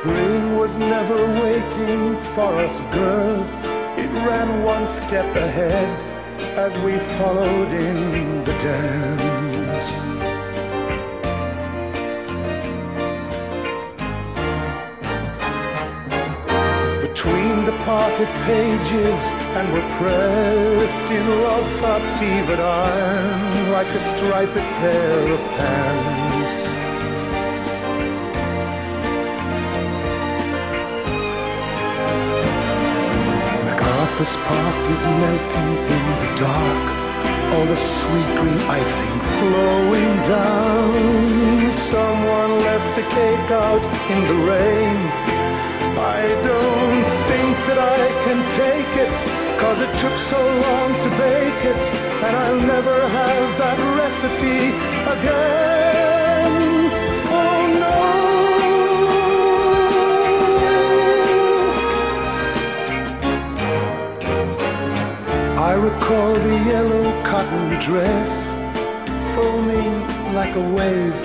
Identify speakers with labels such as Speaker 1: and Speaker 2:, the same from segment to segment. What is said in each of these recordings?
Speaker 1: Spring was never waiting for us, girl. It ran one step ahead as we followed in the dance. Between the parted pages and were pressed in love's hot fevered iron like a striped pair of pants. MacArthur's Park is melting in the dark, all the sweet green icing flowing down. Someone left the cake out in the rain. I don't think that I can take it, cause it took so long to bake it, and I'll never have that recipe again. I recall the yellow cotton dress foaming like a wave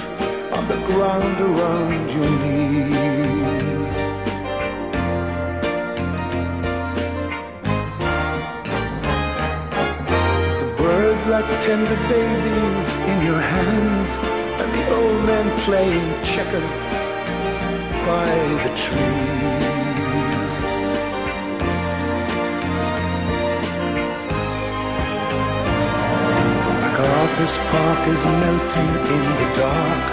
Speaker 1: on the ground around your knees. The birds like tender babies in your hands, and the old man playing checkers by the trees. MacArthur's Park is melting in the dark,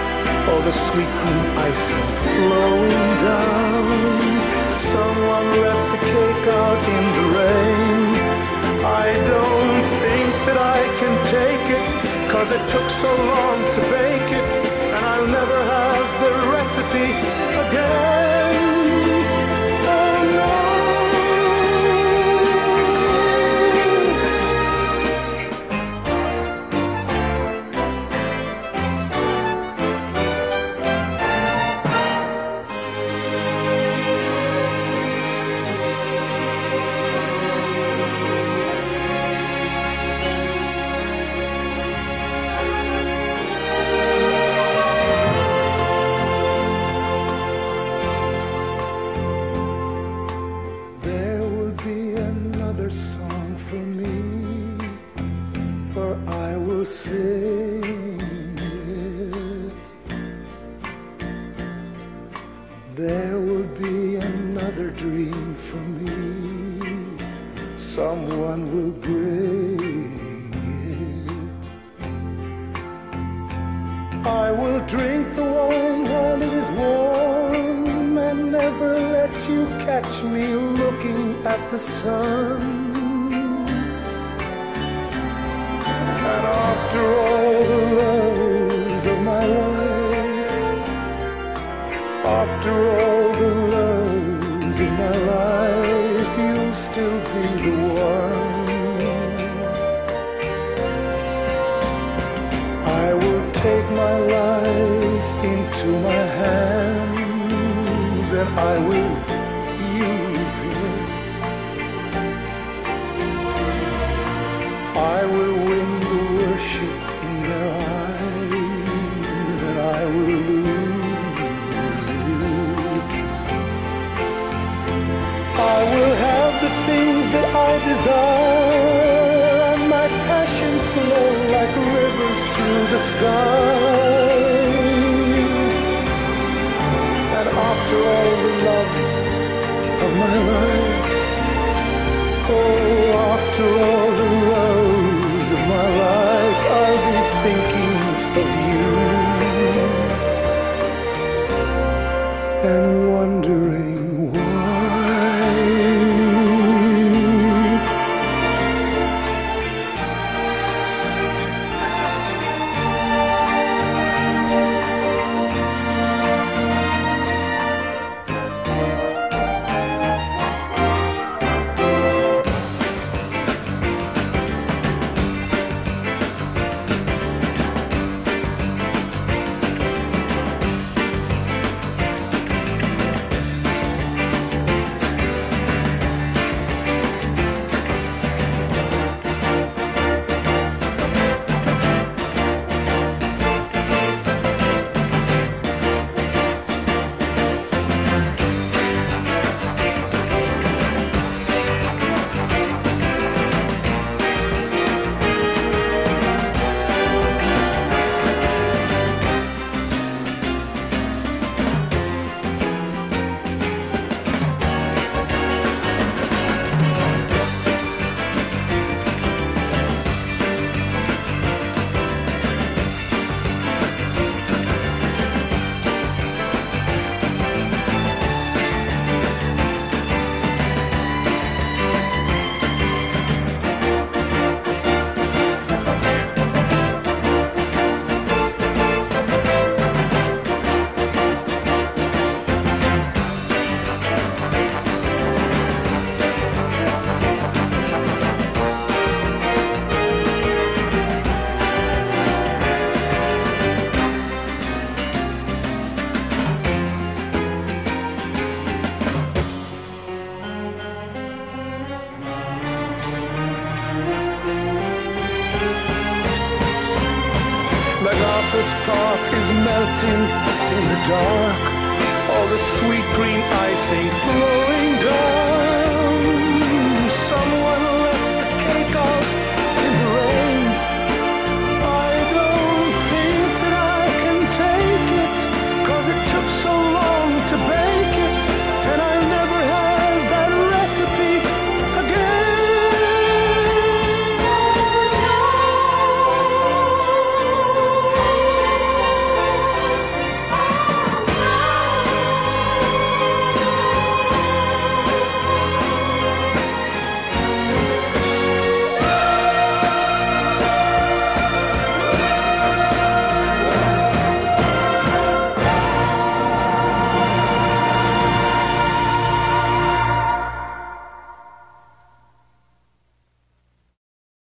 Speaker 1: all the sweet green icing flowing down. Someone left the cake out in the rain. I don't think that I can take it, cause it took so long to bake There will be another dream for me, someone will bring it. I will drink the wine while it is warm and never let you catch me looking at the sun. And after all the loves into my hands and I will use it. I will win the worship in their eyes and I will lose it. I will have the things that I desire and my passion flow like rivers through the sky. Dark. All the sweet green icing flowing